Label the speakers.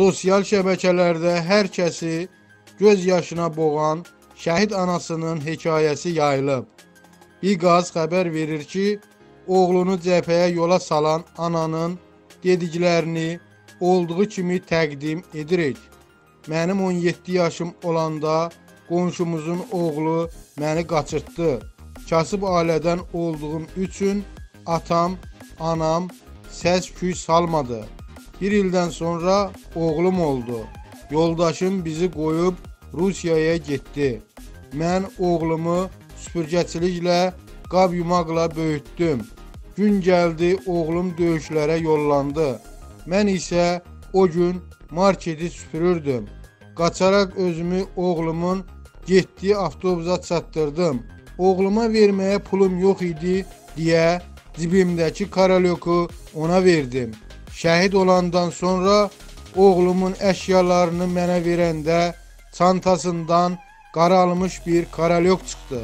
Speaker 1: Sosial şəbəkələrdə hər kəsi göz yaşına boğan şəhid anasının hekayəsi yayılıb. Biqaz xəbər verir ki, oğlunu cəbhəyə yola salan ananın dediklərini olduğu kimi təqdim edirik. Mənim 17 yaşım olanda qonşumuzun oğlu məni qaçırtdı. Kasıb ailədən olduğum üçün atam, anam səs-küy salmadı. Bir ildən sonra oğlum oldu. Yoldaşım bizi qoyub Rusiyaya getdi. Mən oğlumu süpürgəçiliklə, qab yumaqla böyütdüm. Gün gəldi, oğlum döyüşlərə yollandı. Mən isə o gün marketi süpürürdüm. Qaçaraq özümü oğlumun getdiyi avtobusa çatdırdım. Oğluma verməyə pulum yox idi deyə cibimdəki karalyoku ona verdim. Şəhid olandan sonra oğlumun əşyalarını mənə verəndə çantasından qaralmış bir karalyok çıxdı.